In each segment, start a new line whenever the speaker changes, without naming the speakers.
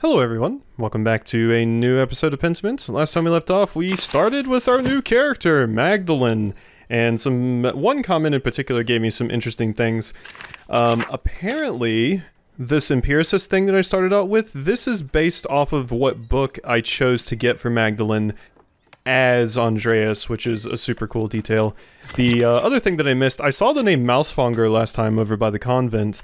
Hello everyone, welcome back to a new episode of Pentiment. Last time we left off, we started with our new character, Magdalene, and some one comment in particular gave me some interesting things. Um, apparently, this empiricist thing that I started out with, this is based off of what book I chose to get for Magdalene as Andreas, which is a super cool detail. The uh, other thing that I missed, I saw the name Mousefonger last time over by the convent,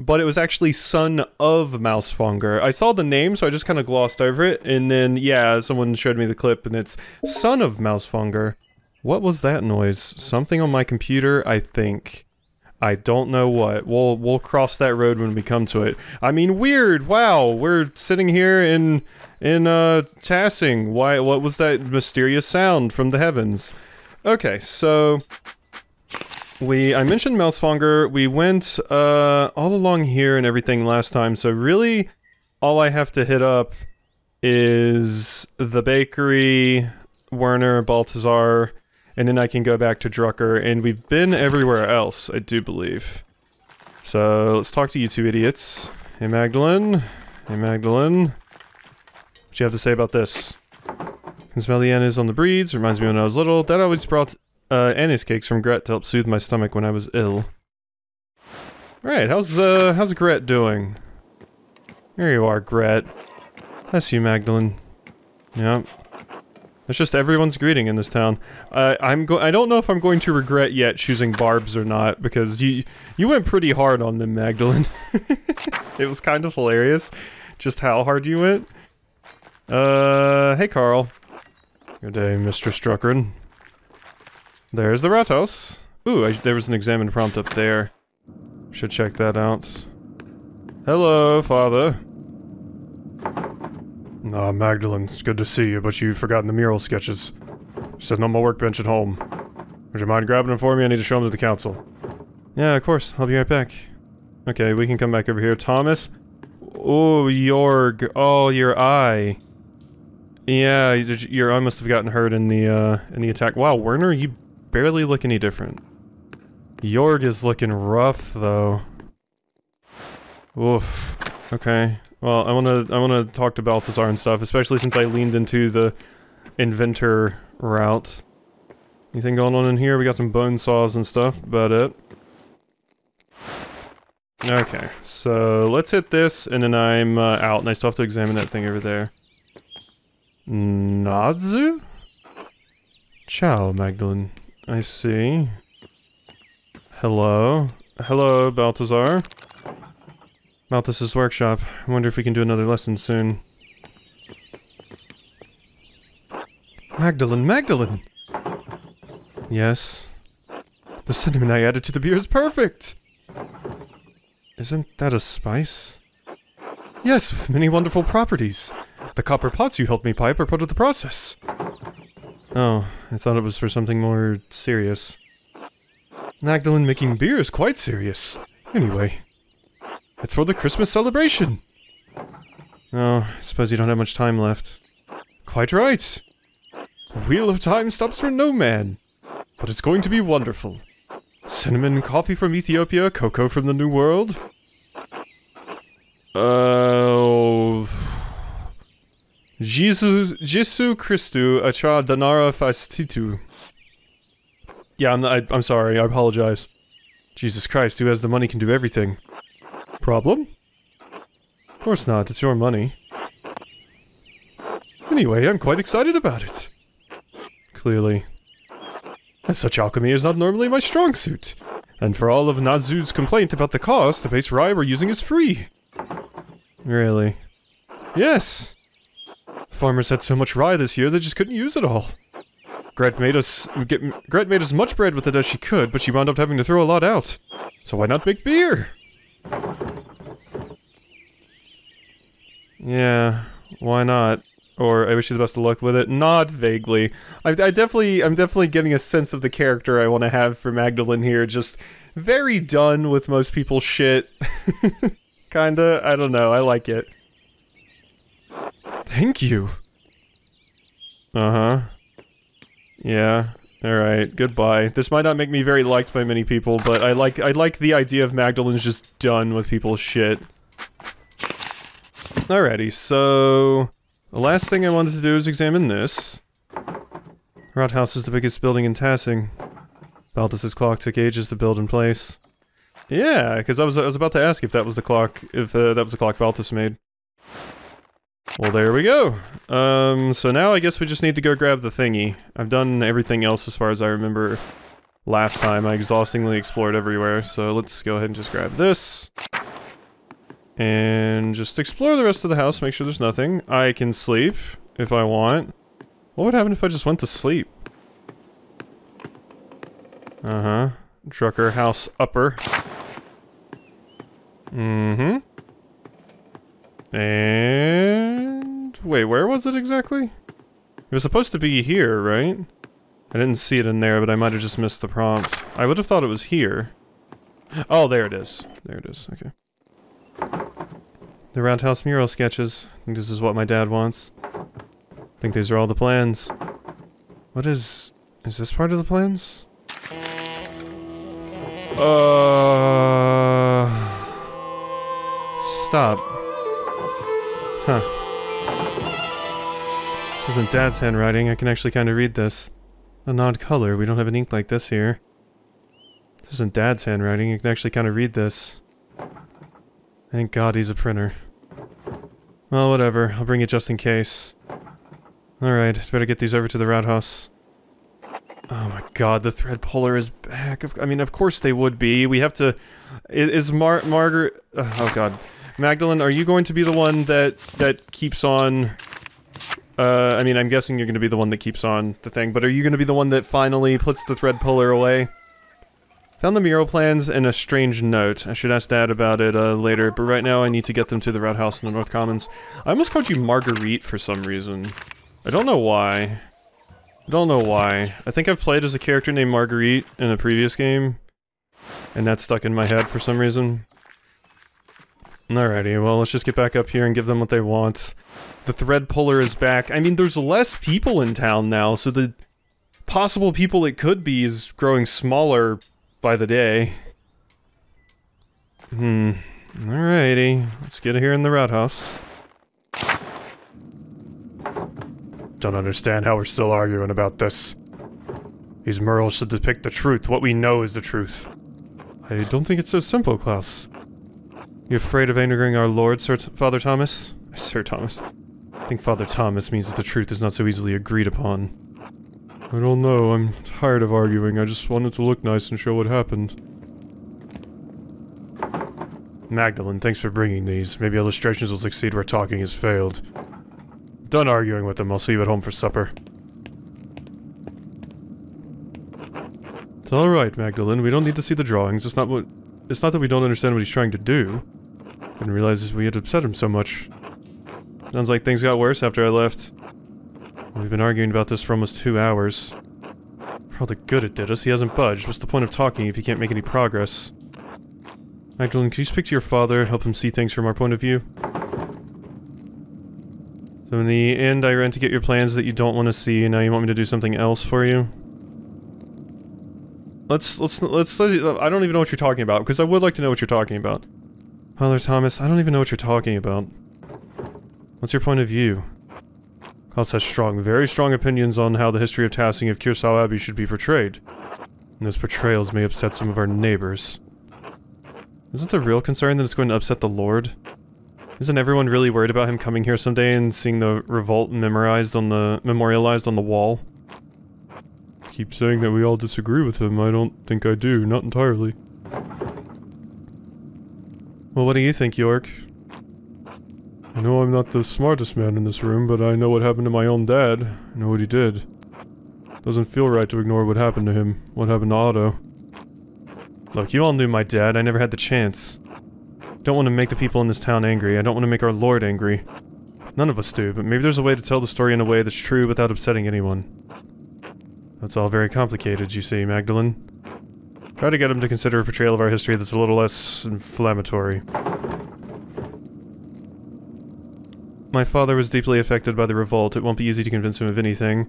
but it was actually son of Mousefonger. I saw the name, so I just kind of glossed over it, and then, yeah, someone showed me the clip, and it's son of Mousefonger. What was that noise? Something on my computer, I think. I don't know what. We'll we'll cross that road when we come to it. I mean, weird. Wow, we're sitting here in in uh Tassing. Why? What was that mysterious sound from the heavens? Okay, so we I mentioned Mousefonger. We went uh all along here and everything last time. So really, all I have to hit up is the bakery, Werner, Baltazar, and then I can go back to Drucker. And we've been everywhere else, I do believe. So let's talk to you two idiots. Hey Magdalene. Hey Magdalene. What you have to say about this? Can smell the anise on the breeds. Reminds me when I was little. Dad always brought uh, anise cakes from Gret to help soothe my stomach when I was ill. Right, how's uh how's Gret doing? Here you are, Gret. Bless you, Magdalene. Yep. It's just everyone's greeting in this town. Uh, I'm go I don't know if I'm going to regret yet choosing Barbs or not, because you you went pretty hard on them, Magdalene. it was kind of hilarious, just how hard you went. Uh, hey Carl. Good day, Mr. Struckern. There's the rat house. Ooh, I, there was an examined prompt up there. Should check that out. Hello, father. Ah, Magdalene, it's good to see you, but you've forgotten the mural sketches. Sitting on my workbench at home. Would you mind grabbing them for me? I need to show them to the council. Yeah, of course. I'll be right back. Okay, we can come back over here. Thomas? Oh, Jorg. Oh, your eye. Yeah, your eye must have gotten hurt in the, uh, in the attack. Wow, Werner, you barely look any different. Jorg is looking rough, though. Oof. Okay. Well, I wanna I wanna talk to Balthazar and stuff, especially since I leaned into the inventor route. Anything going on in here? We got some bone saws and stuff, about it. Okay, so let's hit this, and then I'm uh, out, and I still have to examine that thing over there. Nadzu? Ciao, Magdalene. I see. Hello. Hello, Balthazar. Malthus's workshop. I wonder if we can do another lesson soon. Magdalene, Magdalene! Yes. The cinnamon I added to the beer is perfect! Isn't that a spice? Yes, with many wonderful properties. The copper pots you helped me pipe are part of the process. Oh, I thought it was for something more serious. Magdalene making beer is quite serious. Anyway, it's for the Christmas celebration! Oh, I suppose you don't have much time left. Quite right! The wheel of time stops for no man. But it's going to be wonderful. Cinnamon coffee from Ethiopia, cocoa from the New World. Oh... Jesus, Jesu Christu atra danara fastitu. Yeah, I'm, I, I'm sorry, I apologize. Jesus Christ, who has the money can do everything. Problem? Of course not, it's your money. Anyway, I'm quite excited about it. Clearly. As such alchemy is not normally my strong suit. And for all of Nazud's complaint about the cost, the base rye we're using is free. Really? Yes! Farmers had so much rye this year they just couldn't use it all. Gret made us get Gret made as much bread with it as she could, but she wound up having to throw a lot out. So why not make beer? Yeah, why not? Or I wish you the best of luck with it. Not vaguely. I, I definitely, I'm definitely getting a sense of the character I want to have for Magdalene here. Just very done with most people's shit. Kinda. I don't know. I like it. Thank you. Uh-huh. Yeah. Alright, goodbye. This might not make me very liked by many people, but I like I like the idea of Magdalene's just done with people's shit. Alrighty, so the last thing I wanted to do is examine this. Rathaus is the biggest building in Tassing. Balthus's clock took ages to build in place. Yeah, because I was I was about to ask if that was the clock if uh, that was the clock Balthus made. Well, there we go. Um, so now I guess we just need to go grab the thingy. I've done everything else as far as I remember last time. I exhaustingly explored everywhere, so let's go ahead and just grab this. And just explore the rest of the house, make sure there's nothing. I can sleep if I want. What would happen if I just went to sleep? Uh-huh. Drucker house upper. Mm-hmm. And... Wait, where was it exactly? It was supposed to be here, right? I didn't see it in there, but I might have just missed the prompt. I would have thought it was here. Oh, there it is. There it is, okay. The Rathaus mural sketches. I think this is what my dad wants. I think these are all the plans. What is... Is this part of the plans? Uh... Stop. Huh. This isn't Dad's handwriting. I can actually kind of read this. An odd color. We don't have an ink like this here. This isn't Dad's handwriting. You can actually kind of read this. Thank God he's a printer. Well, whatever. I'll bring it just in case. Alright, better get these over to the Rathaus. Oh my god, the thread puller is back. I mean, of course they would be. We have to... Is Mar Margaret... Uh, oh god. Magdalene, are you going to be the one that, that keeps on... Uh, I mean, I'm guessing you're going to be the one that keeps on the thing, but are you going to be the one that finally puts the thread puller away? Found the mural plans and a strange note. I should ask Dad about it uh, later, but right now I need to get them to the Rathaus in the North Commons. I almost called you Marguerite for some reason. I don't know why. I don't know why. I think I've played as a character named Marguerite in a previous game, and that stuck in my head for some reason. Alrighty, well, let's just get back up here and give them what they want. The thread puller is back. I mean, there's less people in town now, so the possible people it could be is growing smaller by the day. Hmm. Alrighty. Let's get here in the Rathaus. Don't understand how we're still arguing about this. These murals should depict the truth. What we know is the truth. I don't think it's so simple, Klaus. You afraid of angering our lord, Sir T Father Thomas? Sir Thomas. I think Father Thomas means that the truth is not so easily agreed upon. I don't know, I'm tired of arguing, I just wanted to look nice and show what happened. Magdalene, thanks for bringing these. Maybe illustrations will succeed where talking has failed. Done arguing with them, I'll see you at home for supper. It's alright, Magdalene, we don't need to see the drawings, it's not what- It's not that we don't understand what he's trying to do. Didn't realize we had upset him so much. Sounds like things got worse after I left. We've been arguing about this for almost two hours. For all the good it did us, he hasn't budged. What's the point of talking if you can't make any progress? Magdalene, can you speak to your father, help him see things from our point of view? So in the end, I ran to get your plans that you don't want to see, and now you want me to do something else for you? Let's, let's, let's, let's I don't even know what you're talking about, because I would like to know what you're talking about. Father Thomas, I don't even know what you're talking about. What's your point of view? Klaus has strong, very strong opinions on how the history of Tassing of Kiersau Abbey should be portrayed. And those portrayals may upset some of our neighbors. Isn't the real concern that it's going to upset the Lord? Isn't everyone really worried about him coming here someday and seeing the revolt memorized on the memorialized on the wall? Keep saying that we all disagree with him. I don't think I do, not entirely. Well, what do you think, Jorg? I know I'm not the smartest man in this room, but I know what happened to my own dad. I know what he did. Doesn't feel right to ignore what happened to him. What happened to Otto. Look, you all knew my dad. I never had the chance. Don't want to make the people in this town angry. I don't want to make our lord angry. None of us do, but maybe there's a way to tell the story in a way that's true without upsetting anyone. That's all very complicated, you see, Magdalene. Try to get him to consider a portrayal of our history that's a little less inflammatory. My father was deeply affected by the revolt. It won't be easy to convince him of anything.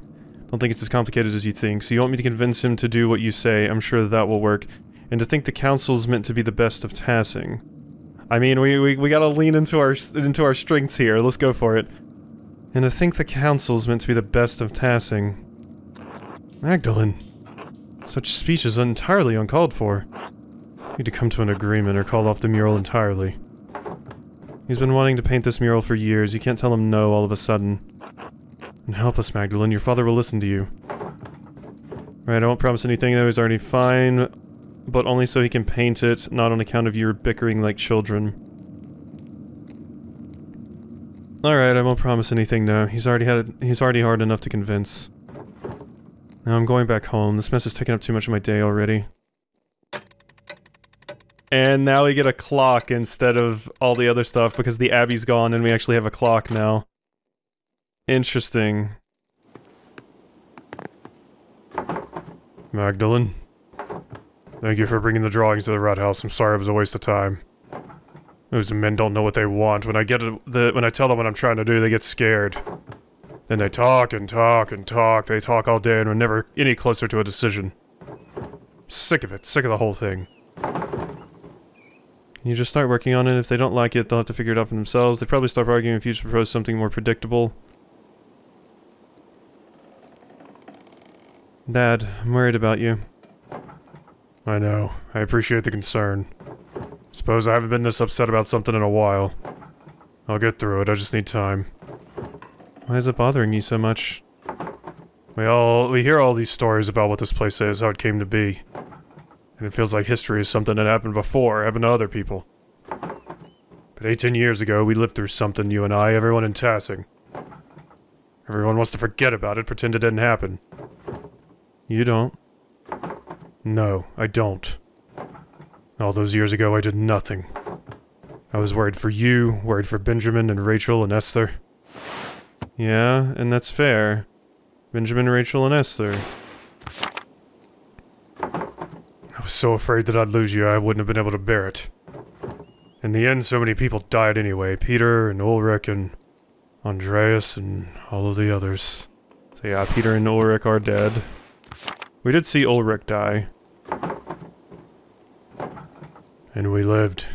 Don't think it's as complicated as you think. So you want me to convince him to do what you say. I'm sure that, that will work. And to think the council's meant to be the best of Tassing. I mean, we, we, we gotta lean into our into our strengths here. Let's go for it. And to think the council's meant to be the best of tassing. Magdalene. Such speech is entirely uncalled for. Need to come to an agreement or call off the mural entirely. He's been wanting to paint this mural for years. You can't tell him no all of a sudden. And help us, Magdalene. Your father will listen to you. Right, I won't promise anything though. He's already fine. But only so he can paint it, not on account of your bickering like children. Alright, I won't promise anything now. He's already had he's already hard enough to convince. Now I'm going back home. This mess has taken up too much of my day already. And now we get a clock instead of all the other stuff because the Abbey's gone and we actually have a clock now. Interesting. Magdalene? Thank you for bringing the drawings to the rat house. I'm sorry it was a waste of time. Those men don't know what they want. When I get the when I tell them what I'm trying to do, they get scared. Then they talk and talk and talk. They talk all day and we're never any closer to a decision. Sick of it. Sick of the whole thing. You just start working on it? If they don't like it, they'll have to figure it out for themselves. They probably stop arguing if you just propose something more predictable. Dad, I'm worried about you. I know. I appreciate the concern. Suppose I haven't been this upset about something in a while. I'll get through it, I just need time. Why is it bothering you so much? We all- we hear all these stories about what this place is, how it came to be. And it feels like history is something that happened before, happened to other people. But 18 years ago, we lived through something, you and I, everyone in Tassing. Everyone wants to forget about it, pretend it didn't happen. You don't. No, I don't. All those years ago, I did nothing. I was worried for you, worried for Benjamin and Rachel and Esther. Yeah, and that's fair. Benjamin, Rachel, and Esther. I was so afraid that I'd lose you, I wouldn't have been able to bear it. In the end, so many people died anyway. Peter and Ulrich and Andreas and all of the others. So yeah, Peter and Ulrich are dead. We did see Ulrich die. And we lived.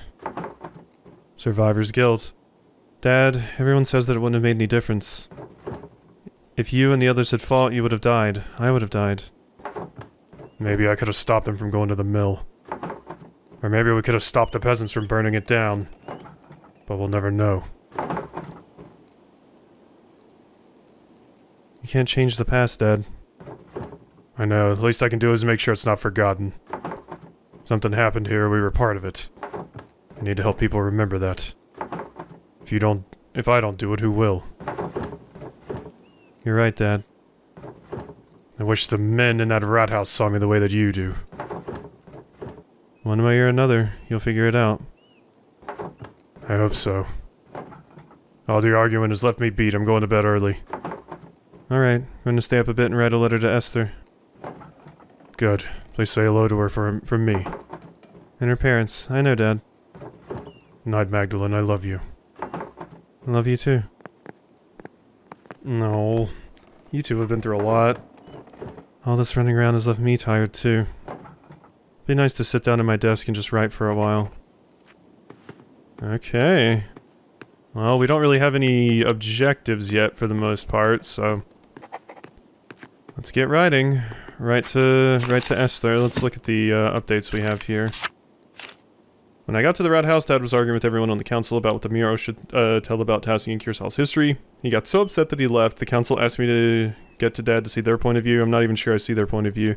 Survivor's guilt. Dad, everyone says that it wouldn't have made any difference. If you and the others had fought, you would have died. I would have died. Maybe I could have stopped them from going to the mill. Or maybe we could have stopped the peasants from burning it down. But we'll never know. You can't change the past, Dad. I know, the least I can do is make sure it's not forgotten. Something happened here, we were part of it. I need to help people remember that. If you don't- if I don't do it, who will? You're right, Dad. I wish the men in that rat house saw me the way that you do. One way or another, you'll figure it out. I hope so. All the argument has left me beat. I'm going to bed early. Alright, I'm going to stay up a bit and write a letter to Esther. Good. Please say hello to her from, from me. And her parents. I know, Dad. Night, Magdalene. I love you. Love you too. No. You two have been through a lot. All this running around has left me tired too. Be nice to sit down at my desk and just write for a while. Okay. Well, we don't really have any objectives yet for the most part, so... Let's get writing. Right to right to Esther. Let's look at the uh, updates we have here. When I got to the rat house, Dad was arguing with everyone on the council about what the mural should uh, tell about Tassing and Kiersau's history. He got so upset that he left. The council asked me to get to Dad to see their point of view. I'm not even sure I see their point of view.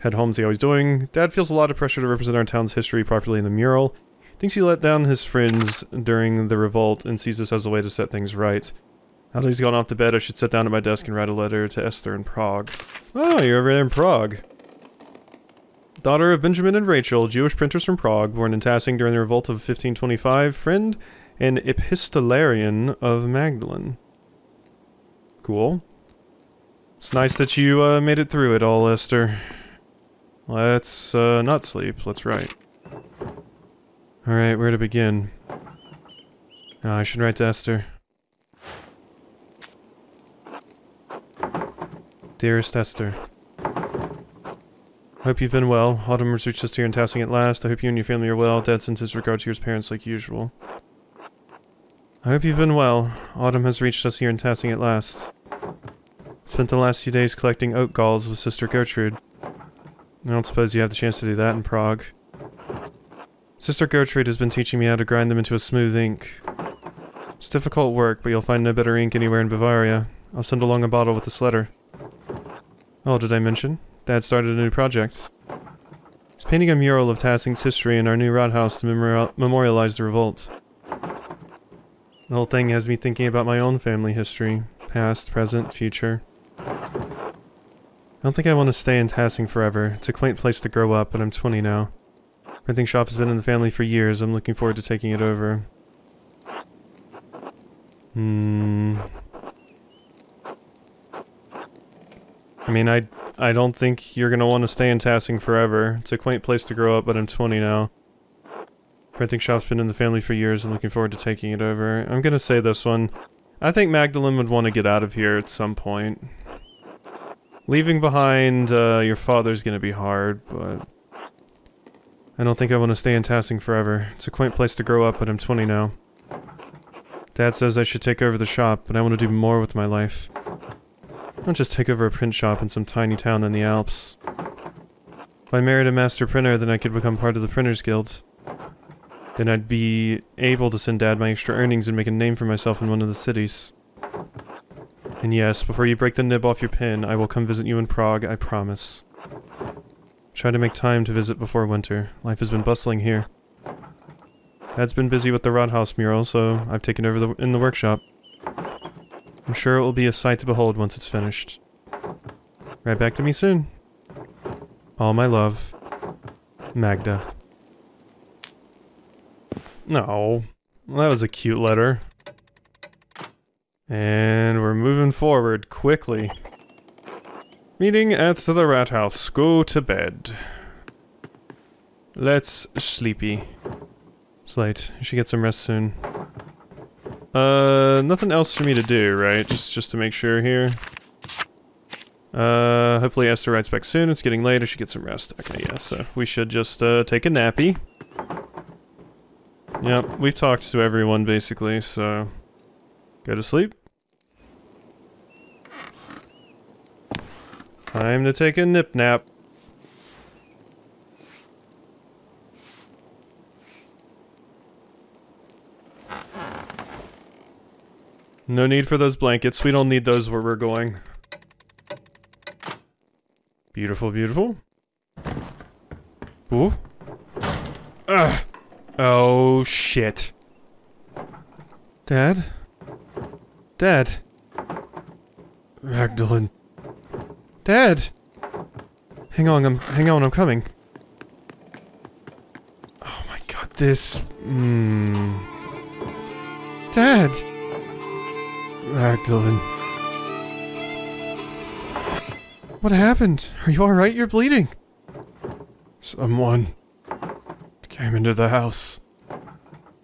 Head home, see how he's doing. Dad feels a lot of pressure to represent our town's history properly in the mural. Thinks he let down his friends during the revolt and sees this as a way to set things right. Now that he's gone off to bed, I should sit down at my desk and write a letter to Esther in Prague. Oh, you're over there in Prague. Daughter of Benjamin and Rachel, Jewish printers from Prague, born in Tassing during the revolt of 1525, friend and epistolarian of Magdalen. Cool. It's nice that you uh, made it through it all, Esther. Let's uh, not sleep. Let's write. Alright, where to begin? Oh, I should write to Esther. Dearest Esther. Hope you've been well. Autumn has reached us here in Tassing at last. I hope you and your family are well. Dad sends his regards to your parents like usual. I hope you've been well. Autumn has reached us here in Tassing at last. Spent the last few days collecting oak galls with Sister Gertrude. I don't suppose you have the chance to do that in Prague. Sister Gertrude has been teaching me how to grind them into a smooth ink. It's difficult work, but you'll find no better ink anywhere in Bavaria. I'll send along a bottle with this letter. Oh, did I mention? Dad started a new project. He's painting a mural of Tassing's history in our new Rathaus to memori memorialize the revolt. The whole thing has me thinking about my own family history. Past, present, future. I don't think I want to stay in Tassing forever. It's a quaint place to grow up, but I'm 20 now. Printing shop has been in the family for years. I'm looking forward to taking it over. Hmm. I mean, I I don't think you're gonna want to stay in Tassing forever. It's a quaint place to grow up, but I'm 20 now. Printing shop's been in the family for years and looking forward to taking it over. I'm gonna say this one. I think Magdalene would want to get out of here at some point. Leaving behind uh, your father's gonna be hard, but... I don't think I want to stay in Tassing forever. It's a quaint place to grow up, but I'm 20 now. Dad says I should take over the shop, but I want to do more with my life. Not just take over a print shop in some tiny town in the Alps. If I married a master printer, then I could become part of the Printers Guild. Then I'd be able to send Dad my extra earnings and make a name for myself in one of the cities. And yes, before you break the nib off your pen, I will come visit you in Prague, I promise. Try to make time to visit before winter. Life has been bustling here. Dad's been busy with the Rathaus mural, so I've taken over the, in the workshop. I'm sure it will be a sight to behold once it's finished. Right back to me soon. All my love. Magda. No. Well, that was a cute letter. And we're moving forward quickly. Meeting at the Rathaus. Go to bed. Let's sleepy. It's late. I should get some rest soon. Uh, nothing else for me to do, right? Just just to make sure here. Uh, hopefully Esther writes back soon. It's getting late. I should get some rest. Okay, yeah, so we should just uh, take a nappy. Yep, we've talked to everyone basically, so go to sleep. Time to take a nip No need for those blankets. We don't need those where we're going. Beautiful, beautiful. Ooh. Ugh. Oh, shit. Dad? Dad? Magdalene. Dad! Hang on, I'm- hang on, I'm coming. Oh my god, this... Mmm... Dad! Ah, Magdalene. What happened? Are you alright? You're bleeding. Someone came into the house.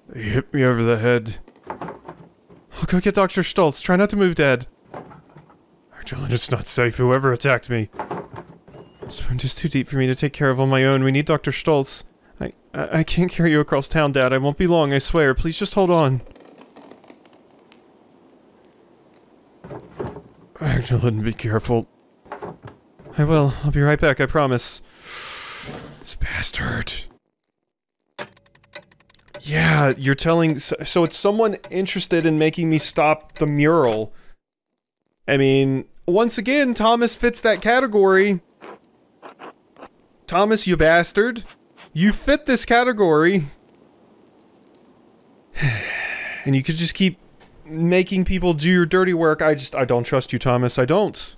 They hit me over the head. I'll go get Dr. Stoltz. Try not to move, Dad. Magdalene, it's not safe. Whoever attacked me. This wound is too deep for me to take care of on my own. We need Dr. Stoltz. I, I, I can't carry you across town, Dad. I won't be long, I swear. Please just hold on. Magdalene, be careful. I will. I'll be right back, I promise. This bastard. Yeah, you're telling... So, so it's someone interested in making me stop the mural. I mean, once again, Thomas fits that category. Thomas, you bastard. You fit this category. and you could just keep making people do your dirty work. I just, I don't trust you, Thomas. I don't.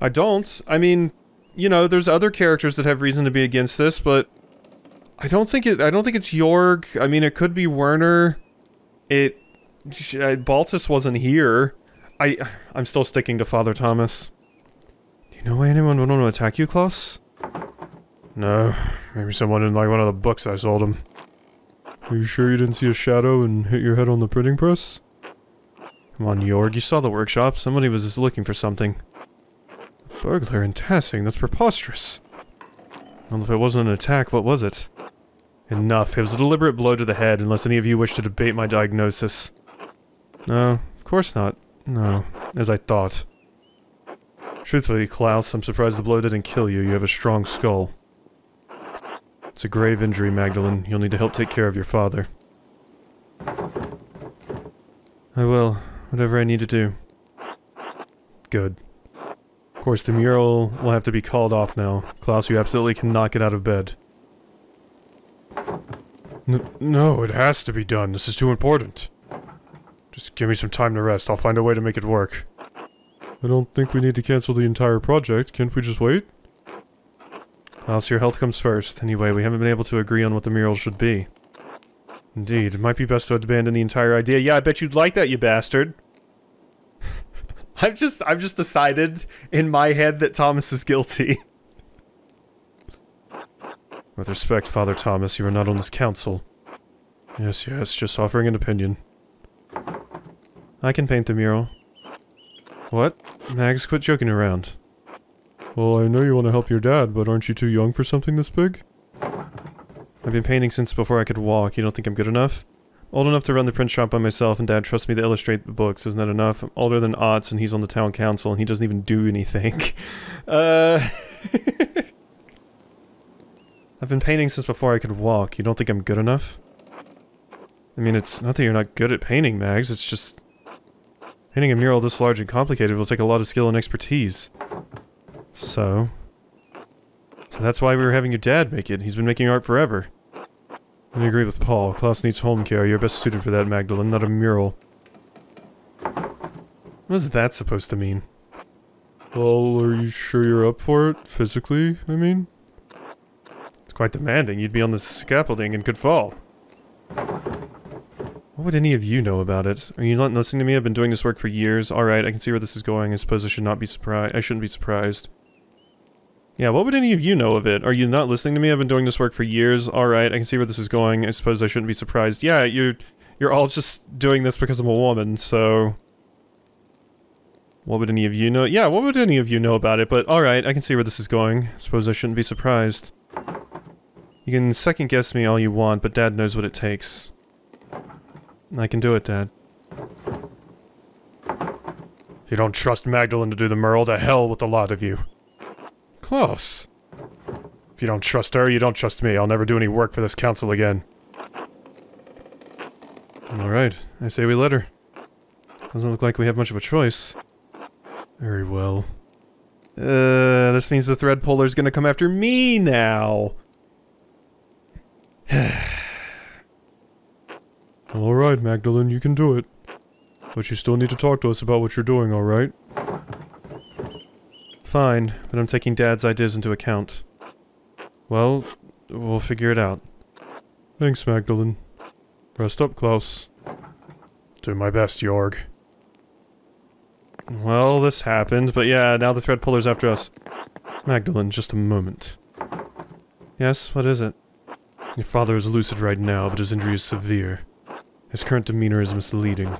I don't. I mean, you know, there's other characters that have reason to be against this, but I don't think it, I don't think it's Jorg. I mean, it could be Werner. It, Baltus wasn't here. I, I'm still sticking to Father Thomas. Do you know why anyone would want to attack you, Klaus? No. Maybe someone didn't like one of the books I sold him. Are you sure you didn't see a shadow and hit your head on the printing press? Come on, Jorg, you saw the workshop. Somebody was just looking for something. Burglar in Tassing, that's preposterous. Well, if it wasn't an attack, what was it? Enough. It was a deliberate blow to the head, unless any of you wish to debate my diagnosis. No, of course not. No, as I thought. Truthfully, Klaus, I'm surprised the blow didn't kill you. You have a strong skull. It's a grave injury, Magdalene. You'll need to help take care of your father. I will. Whatever I need to do. Good. Of course, the mural will have to be called off now. Klaus, you absolutely cannot get out of bed. N no, it has to be done. This is too important. Just give me some time to rest. I'll find a way to make it work. I don't think we need to cancel the entire project. Can't we just wait? Klaus, your health comes first. Anyway, we haven't been able to agree on what the mural should be. Indeed, it might be best to abandon the entire idea. Yeah, I bet you'd like that, you bastard. I've just, I've just decided in my head that Thomas is guilty. With respect, Father Thomas, you are not on this council. Yes, yes, just offering an opinion. I can paint the mural. What? Mags, quit joking around. Well, I know you want to help your dad, but aren't you too young for something this big? I've been painting since before I could walk. You don't think I'm good enough? Old enough to run the print shop by myself, and Dad trusts me to illustrate the books. Isn't that enough? I'm older than Otz, and he's on the town council, and he doesn't even do anything. uh... I've been painting since before I could walk. You don't think I'm good enough? I mean, it's not that you're not good at painting, Mags, it's just... Painting a mural this large and complicated will take a lot of skill and expertise. So... That's why we were having your dad make it. He's been making art forever. I agree with Paul. Klaus needs home care. You're best suited for that, Magdalene, not a mural. What is that supposed to mean? Well, are you sure you're up for it? Physically, I mean? It's quite demanding. You'd be on the scaffolding and could fall. What would any of you know about it? Are you not listening to me? I've been doing this work for years. Alright, I can see where this is going. I suppose I should not be surprised. I shouldn't be surprised. Yeah, what would any of you know of it? Are you not listening to me? I've been doing this work for years. Alright, I can see where this is going. I suppose I shouldn't be surprised. Yeah, you're, you're all just doing this because I'm a woman, so... What would any of you know? Yeah, what would any of you know about it? But alright, I can see where this is going. I suppose I shouldn't be surprised. You can second guess me all you want, but Dad knows what it takes. I can do it, Dad. If you don't trust Magdalene to do the mural, to hell with the lot of you. Close. If you don't trust her, you don't trust me. I'll never do any work for this council again. Alright, I say we let her. Doesn't look like we have much of a choice. Very well. Uh, this means the thread puller's gonna come after me now. Alright, Magdalene, you can do it. But you still need to talk to us about what you're doing, alright? Fine, but I'm taking Dad's ideas into account. Well, we'll figure it out. Thanks, Magdalene. Rest up, Klaus. Do my best, Jorg. Well, this happened, but yeah, now the thread puller's after us. Magdalene, just a moment. Yes, what is it? Your father is lucid right now, but his injury is severe. His current demeanor is misleading.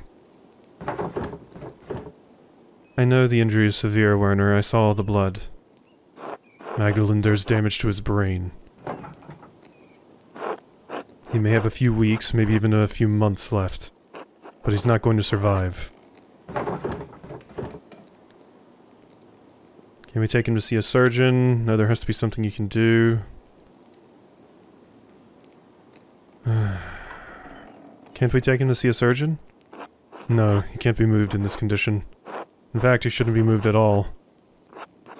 I know the injury is severe, Werner. I saw all the blood. Magdalene, there's damage to his brain. He may have a few weeks, maybe even a few months left. But he's not going to survive. Can we take him to see a surgeon? No, there has to be something you can do. Can't we take him to see a surgeon? No, he can't be moved in this condition. In fact, he shouldn't be moved at all.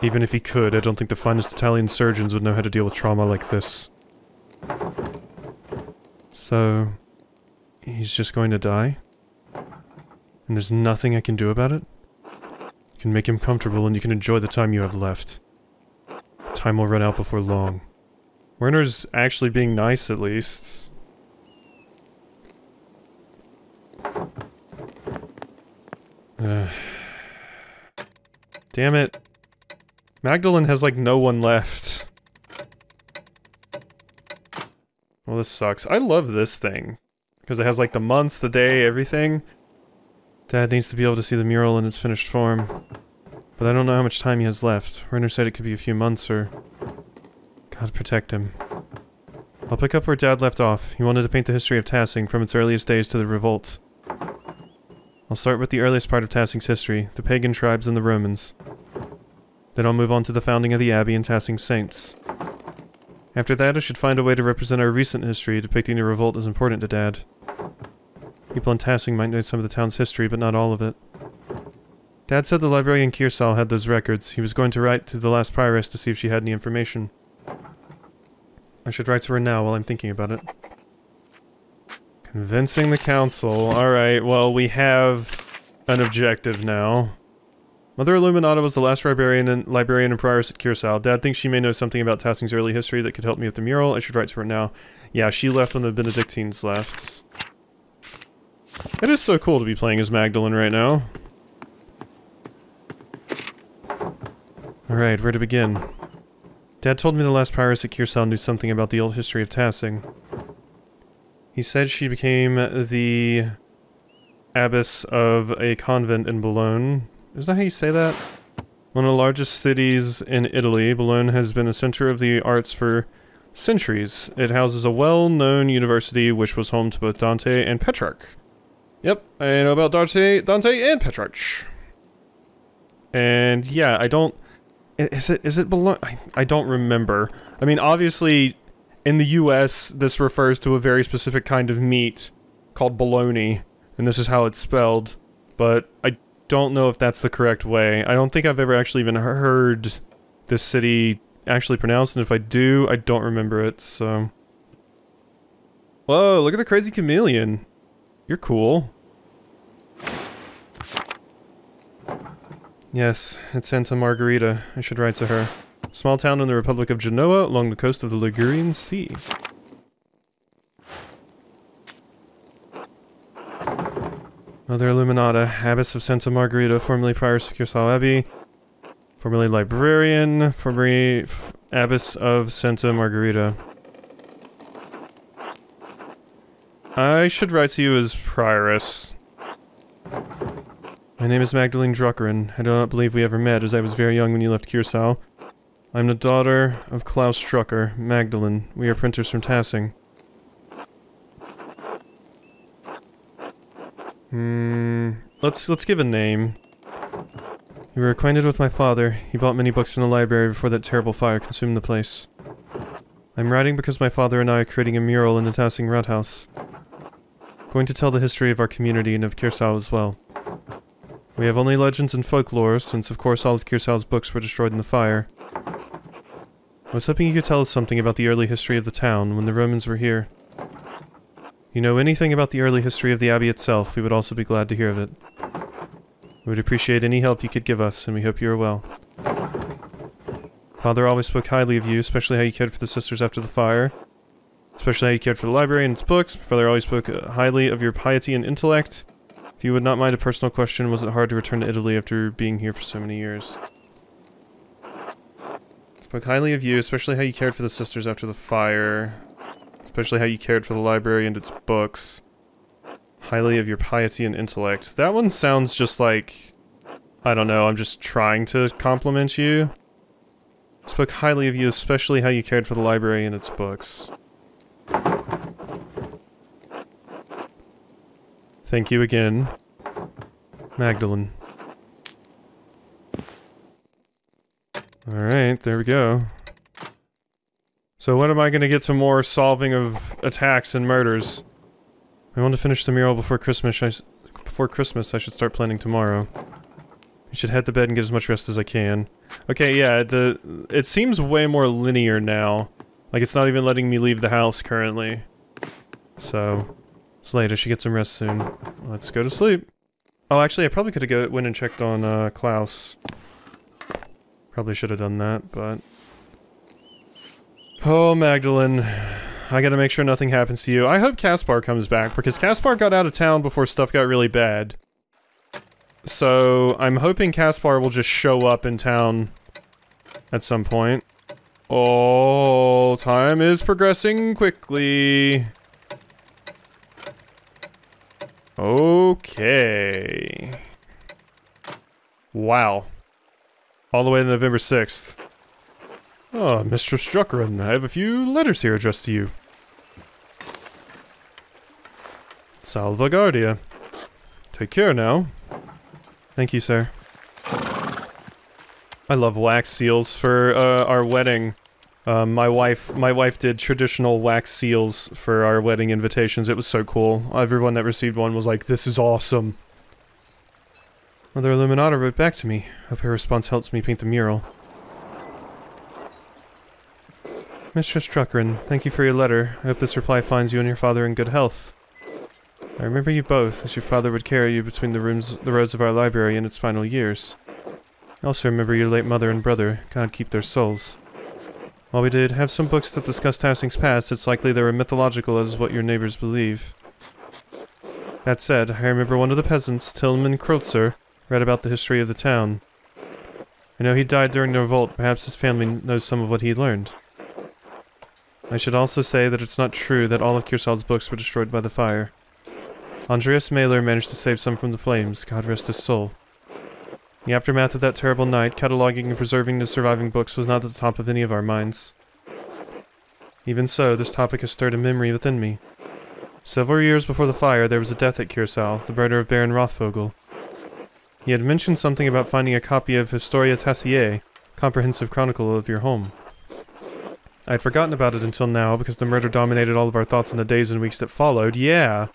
Even if he could, I don't think the finest Italian surgeons would know how to deal with trauma like this. So... He's just going to die? And there's nothing I can do about it? You can make him comfortable and you can enjoy the time you have left. Time will run out before long. Werner's actually being nice, at least. Uh, damn it. Magdalene has like no one left. Well, this sucks. I love this thing. Because it has like the months, the day, everything. Dad needs to be able to see the mural in its finished form. But I don't know how much time he has left. Werner said it could be a few months or... Gotta protect him. I'll pick up where Dad left off. He wanted to paint the history of Tassing from its earliest days to the revolt. I'll start with the earliest part of Tassing's history, the pagan tribes and the Romans. Then I'll move on to the founding of the Abbey and Tassing Saints. After that, I should find a way to represent our recent history, depicting the revolt as important to Dad. People in Tassing might know some of the town's history, but not all of it. Dad said the librarian Kiersau had those records. He was going to write to the last prioress to see if she had any information. I should write to her now while I'm thinking about it. Convincing the council. Alright, well, we have an objective now. Mother Illuminata was the last librarian and librarian and at Kiersau. Dad thinks she may know something about Tassing's early history that could help me with the mural. I should write to her now. Yeah, she left when the Benedictines left. It is so cool to be playing as Magdalene right now. Alright, where to begin? Dad told me the last prioress at Kiersau knew something about the old history of Tassing. He said she became the abbess of a convent in Bologna. Is that how you say that? One of the largest cities in Italy, Bologna has been a center of the arts for centuries. It houses a well-known university which was home to both Dante and Petrarch. Yep, I know about Dante, Dante and Petrarch. And yeah, I don't... Is it is it below? I, I don't remember. I mean, obviously, in the U.S., this refers to a very specific kind of meat called bologna, and this is how it's spelled. But I don't know if that's the correct way. I don't think I've ever actually even heard this city actually pronounced, and if I do, I don't remember it. So, whoa! Look at the crazy chameleon. You're cool. Yes, it's Santa Margarita. I should write to her. Small town in the Republic of Genoa along the coast of the Ligurian Sea. Mother Illuminata, Abbess of Santa Margherita, formerly Prioress of Kiersau Abbey, formerly Librarian, formerly Abbess of Santa Margherita. I should write to you as Prioress. My name is Magdalene Druckerin. I do not believe we ever met, as I was very young when you left Kiersau. I'm the daughter of Klaus Drucker, Magdalene. We are printers from Tassing. Hmm... Let's, let's give a name. You were acquainted with my father. He bought many books in the library before that terrible fire consumed the place. I'm writing because my father and I are creating a mural in the Tassing Rathaus. Going to tell the history of our community and of Kiersau as well. We have only legends and folklore, since of course all of Kiersau's books were destroyed in the fire. I was hoping you could tell us something about the early history of the town, when the Romans were here. You know anything about the early history of the Abbey itself, we would also be glad to hear of it. We would appreciate any help you could give us, and we hope you are well. Father always spoke highly of you, especially how you cared for the sisters after the fire. Especially how you cared for the library and its books. Father always spoke uh, highly of your piety and intellect. If you would not mind a personal question, was it hard to return to Italy after being here for so many years? Spoke highly of you, especially how you cared for the sisters after the fire. Especially how you cared for the library and its books. Highly of your piety and intellect. That one sounds just like... I don't know, I'm just trying to compliment you. Spoke highly of you, especially how you cared for the library and its books. Thank you again, Magdalene. Alright, there we go. So when am I gonna get some more solving of attacks and murders? I want to finish the mural before Christmas. I, before Christmas, I should start planning tomorrow. I should head to bed and get as much rest as I can. Okay, yeah, the it seems way more linear now. Like it's not even letting me leave the house currently. So, it's late, I should get some rest soon. Let's go to sleep. Oh, actually, I probably could have went and checked on uh, Klaus. Probably should have done that, but... Oh, Magdalene. I gotta make sure nothing happens to you. I hope Caspar comes back, because Caspar got out of town before stuff got really bad. So, I'm hoping Caspar will just show up in town at some point. Oh, time is progressing quickly. Okay. Wow. All the way to November 6th. Oh, Mistress Struckren, I have a few letters here addressed to you. Salvaguardia. Take care now. Thank you, sir. I love wax seals for uh, our wedding. Um, my wife, my wife did traditional wax seals for our wedding invitations. It was so cool. Everyone that received one was like, "This is awesome." Mother Illuminata wrote back to me. Hope her response helps me paint the mural. Mistress Druckerin, thank you for your letter. I hope this reply finds you and your father in good health. I remember you both, as your father would carry you between the rooms, the rows of our library in its final years. I also remember your late mother and brother. God keep their souls. While we did have some books that discuss Tassing's past, it's likely they were mythological as what your neighbors believe. That said, I remember one of the peasants, Tillman Kreutzer, read about the history of the town. I know he died during the revolt, perhaps his family knows some of what he learned. I should also say that it's not true that all of Kiersau's books were destroyed by the fire. Andreas Maler managed to save some from the flames, God rest his soul. The aftermath of that terrible night, cataloging and preserving the surviving books was not at the top of any of our minds. Even so, this topic has stirred a memory within me. Several years before the fire, there was a death at Kiersal, the murder of Baron Rothvogel. He had mentioned something about finding a copy of Historia Tassier, comprehensive chronicle of your home. I had forgotten about it until now, because the murder dominated all of our thoughts in the days and weeks that followed. Yeah!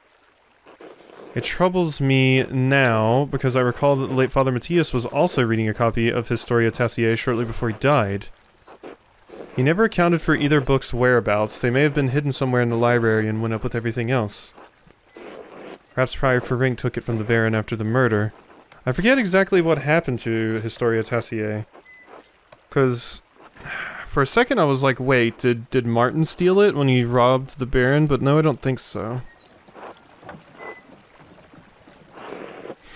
It troubles me now because I recall that the late Father Matthias was also reading a copy of Historia Tassier shortly before he died. He never accounted for either book's whereabouts. They may have been hidden somewhere in the library and went up with everything else. Perhaps Prior Ferenc took it from the Baron after the murder. I forget exactly what happened to Historia Tassier. Because for a second I was like, wait, did, did Martin steal it when he robbed the Baron? But no, I don't think so.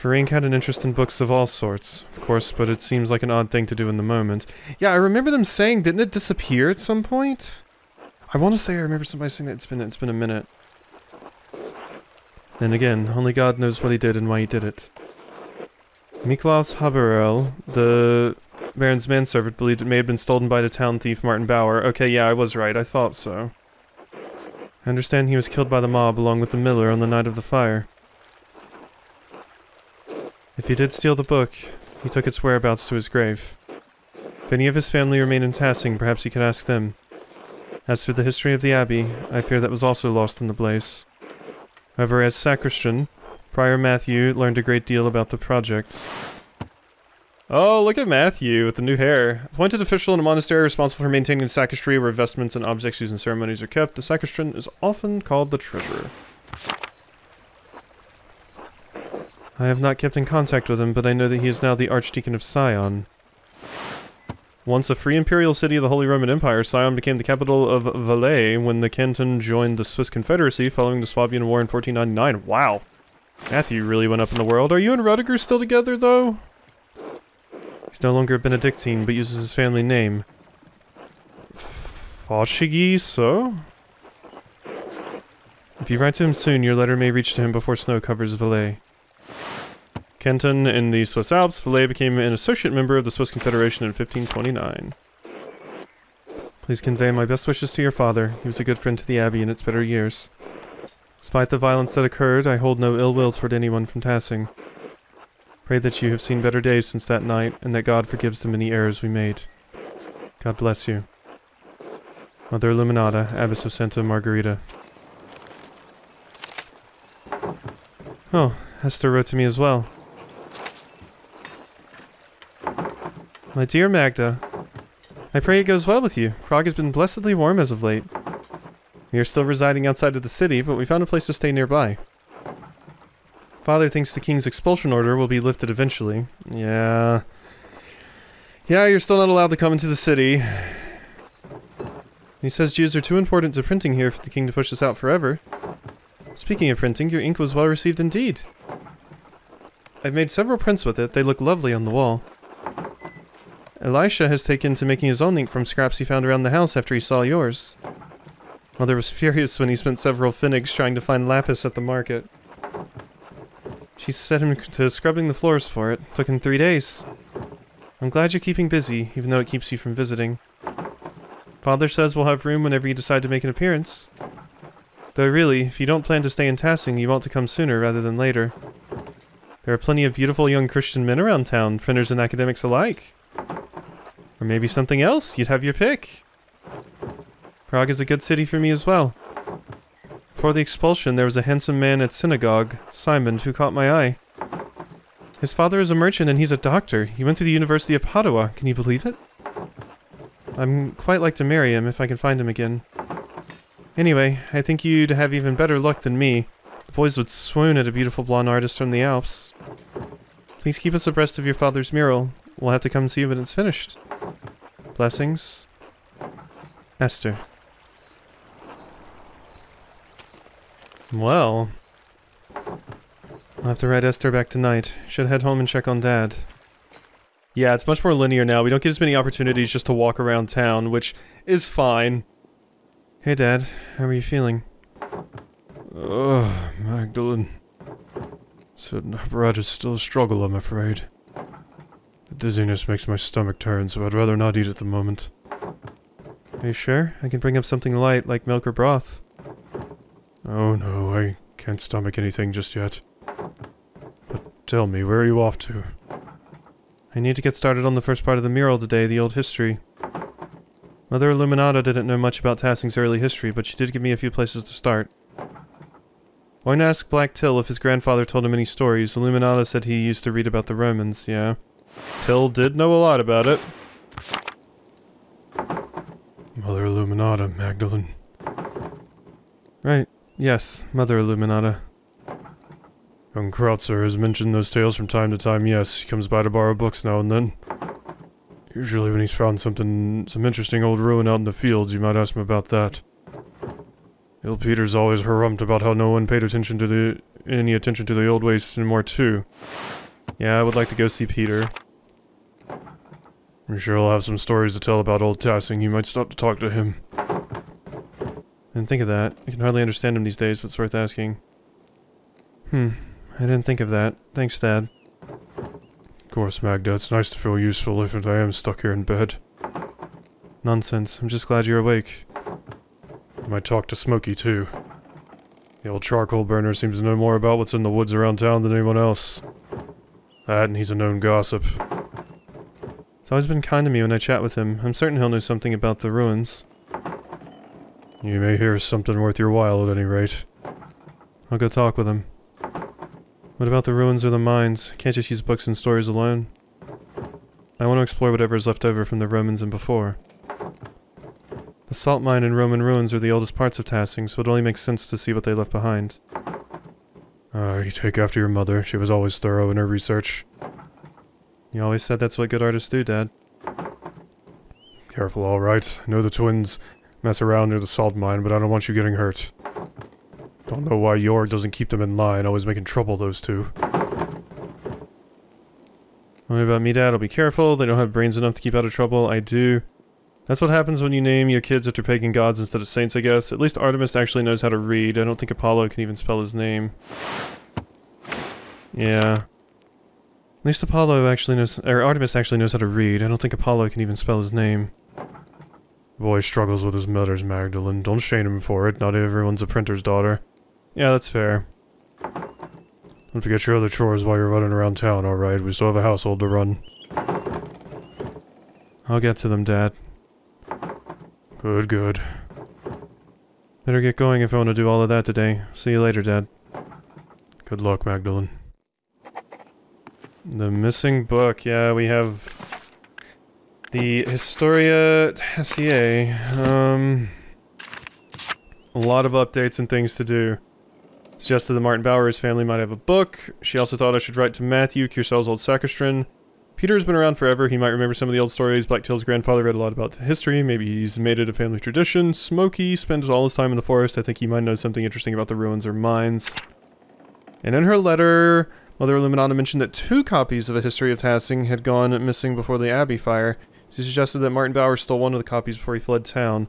Ferenc had an interest in books of all sorts, of course, but it seems like an odd thing to do in the moment. Yeah, I remember them saying, didn't it disappear at some point? I want to say I remember somebody saying that it's been, it's been a minute. Then again, only God knows what he did and why he did it. Miklaus Haberel, the Baron's manservant, believed it may have been stolen by the town thief Martin Bauer. Okay, yeah, I was right, I thought so. I understand he was killed by the mob along with the miller on the night of the fire. If he did steal the book, he took its whereabouts to his grave. If any of his family remain in Tassing, perhaps he could ask them. As for the history of the Abbey, I fear that was also lost in the blaze. However, as sacristan, Prior Matthew learned a great deal about the project. Oh, look at Matthew with the new hair. Appointed official in a monastery responsible for maintaining the sacristy where vestments and objects used in ceremonies are kept, the sacristan is often called the treasurer. I have not kept in contact with him, but I know that he is now the Archdeacon of Sion. Once a free imperial city of the Holy Roman Empire, Sion became the capital of Valais when the canton joined the Swiss Confederacy following the Swabian War in 1499. Wow. Matthew really went up in the world. Are you and Rudiger still together, though? He's no longer a Benedictine, but uses his family name. Foshigi, so? If you write to him soon, your letter may reach to him before snow covers Valais. Canton in the Swiss Alps, Valais became an associate member of the Swiss Confederation in 1529. Please convey my best wishes to your father. He was a good friend to the Abbey in its better years. Despite the violence that occurred, I hold no ill will toward anyone from Tassing. Pray that you have seen better days since that night, and that God forgives the many errors we made. God bless you. Mother Illuminata, Abbess of Santa Margarita. Oh, Esther wrote to me as well. My dear Magda, I pray it goes well with you. Prague has been blessedly warm as of late. We are still residing outside of the city, but we found a place to stay nearby. Father thinks the king's expulsion order will be lifted eventually. Yeah. Yeah, you're still not allowed to come into the city. He says Jews are too important to printing here for the king to push us out forever. Speaking of printing, your ink was well received indeed. I've made several prints with it. They look lovely on the wall. Elisha has taken to making his own ink from scraps he found around the house after he saw yours. Mother was furious when he spent several pfennigs trying to find lapis at the market. She set him to scrubbing the floors for it. Took him three days. I'm glad you're keeping busy, even though it keeps you from visiting. Father says we'll have room whenever you decide to make an appearance. Though really, if you don't plan to stay in Tassing, you want to come sooner rather than later. There are plenty of beautiful young Christian men around town, printers and academics alike. Or maybe something else, you'd have your pick. Prague is a good city for me as well. Before the expulsion, there was a handsome man at synagogue, Simon, who caught my eye. His father is a merchant and he's a doctor. He went to the University of Padua, can you believe it? I'm quite like to marry him if I can find him again. Anyway, I think you'd have even better luck than me. The boys would swoon at a beautiful blonde artist from the Alps. Please keep us abreast of your father's mural. We'll have to come see you when it's finished. Blessings. Esther. Well... I'll have to ride Esther back tonight. Should head home and check on Dad. Yeah, it's much more linear now. We don't get as many opportunities just to walk around town, which is fine. Hey, Dad. How are you feeling?
Ugh, Magdalene. Sitting upright is still a struggle, I'm afraid. The dizziness makes my stomach turn, so I'd rather not eat at the moment.
Are you sure? I can bring up something light, like milk or broth.
Oh no, I can't stomach anything just yet. But tell me, where are you off to?
I need to get started on the first part of the mural today, the old history. Mother Illuminata didn't know much about Tassing's early history, but she did give me a few places to start. Going to ask Black Till if his grandfather told him any stories. Illuminata said he used to read about the Romans, yeah. Till did know a lot about it.
Mother Illuminata, Magdalene.
Right. Yes, Mother Illuminata.
Young Kreutzer has mentioned those tales from time to time, yes. He comes by to borrow books now and then. Usually when he's found something, some interesting old ruin out in the fields, you might ask him about that. Il Peter's always harrumped about how no one paid attention to the any attention to the old ways anymore too.
Yeah, I would like to go see Peter.
I'm sure he'll have some stories to tell about old Tassing. You might stop to talk to him.
Didn't think of that. I can hardly understand him these days, but it's worth asking. Hmm, I didn't think of that. Thanks, Dad.
Of course, Magda. It's nice to feel useful if I am stuck here in bed.
Nonsense. I'm just glad you're awake.
I might talk to Smokey, too. The old charcoal burner seems to know more about what's in the woods around town than anyone else. That, and he's a known gossip.
He's always been kind to me when I chat with him. I'm certain he'll know something about the ruins.
You may hear something worth your while at any rate.
I'll go talk with him. What about the ruins or the mines? Can't just use books and stories alone. I want to explore whatever is left over from the Romans and before. The salt mine and Roman ruins are the oldest parts of Tassing, so it only makes sense to see what they left behind.
Uh, you take after your mother. She was always thorough in her research.
You always said that's what good artists do, Dad.
Careful, alright. Know the twins mess around near the salt mine, but I don't want you getting hurt. Don't know why Jorg doesn't keep them in line, always making trouble, those two.
Only about me, Dad. I'll be careful. They don't have brains enough to keep out of trouble. I do. That's what happens when you name your kids after pagan gods instead of saints, I guess. At least Artemis actually knows how to read. I don't think Apollo can even spell his name. Yeah. At least Apollo actually knows- or Artemis actually knows how to read. I don't think Apollo can even spell his name.
Boy struggles with his mother's Magdalene. Don't shame him for it. Not everyone's a printer's daughter.
Yeah, that's fair.
Don't forget your other chores while you're running around town, alright? We still have a household to run.
I'll get to them, Dad.
Good, good.
Better get going if I want to do all of that today. See you later, Dad.
Good luck, Magdalene.
The missing book. Yeah, we have the Historia Tassier. Um, a lot of updates and things to do. Suggested that Martin Bauer's family might have a book. She also thought I should write to Matthew, Kiersau's old sacristan. Peter's been around forever. He might remember some of the old stories. Black Till's grandfather read a lot about history. Maybe he's made it a family tradition. Smokey spends all his time in the forest. I think he might know something interesting about the ruins or mines. And in her letter, Mother Illuminata mentioned that two copies of A History of Tassing had gone missing before the Abbey fire. She suggested that Martin Bauer stole one of the copies before he fled town.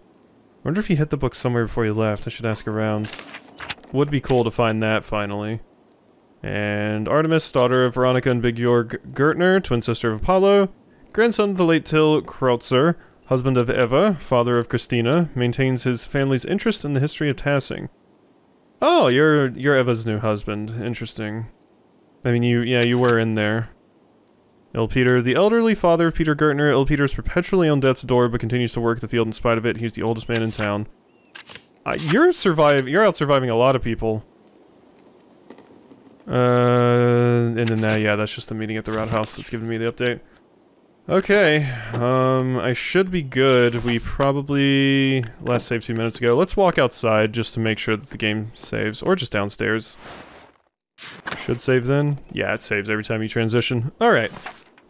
I wonder if he hid the book somewhere before he left. I should ask around. Would be cool to find that, finally. And Artemis, daughter of Veronica and Big Jorg Gertner, twin sister of Apollo, grandson of the late Till Kreutzer, husband of Eva, father of Christina, maintains his family's interest in the history of Tassing. Oh, you're you're Eva's new husband. Interesting. I mean, you yeah, you were in there. Il Peter, the elderly father of Peter Gertner. Il Peter is perpetually on death's door, but continues to work the field in spite of it. He's the oldest man in town. Uh, you're survive. You're out surviving a lot of people. Uh, and then uh, yeah, that's just the meeting at the roundhouse that's giving me the update. Okay, um, I should be good. We probably last saved two minutes ago. Let's walk outside just to make sure that the game saves, or just downstairs. Should save then? Yeah, it saves every time you transition. Alright,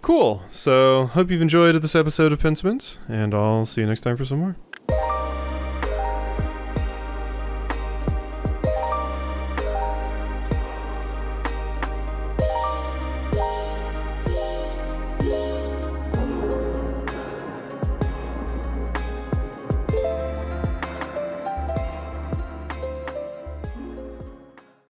cool. So, hope you've enjoyed this episode of Pentiment, and I'll see you next time for some more.